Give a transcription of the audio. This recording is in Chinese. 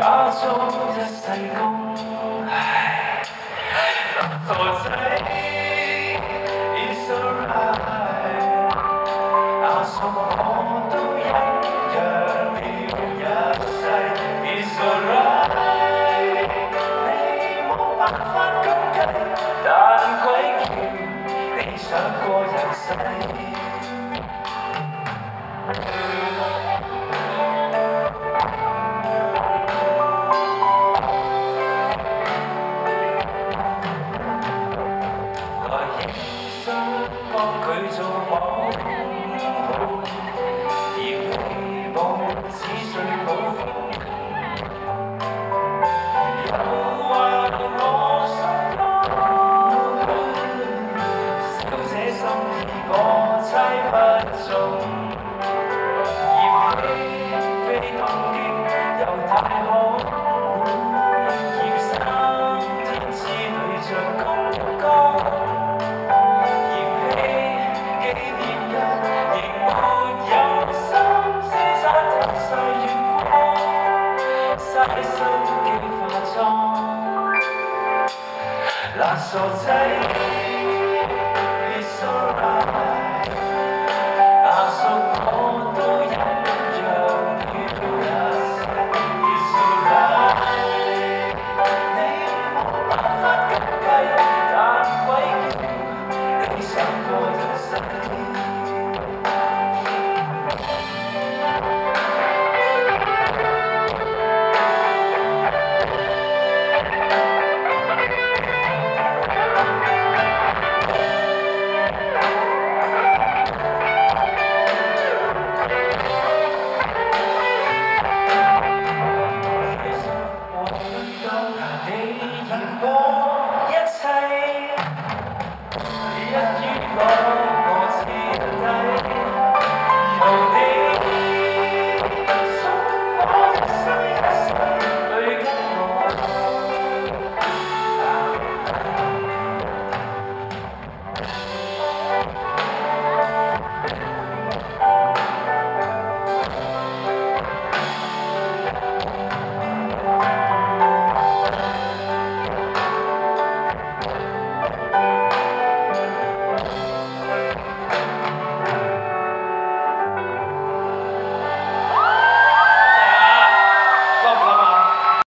假做一世功，难再都一样，要一世。It's a l r i g h 你办法估计，但鬼叫你想过世。帮佢做保，而回报只需好风。我心小姐心意我猜不中。i uns sein. Yes, you are.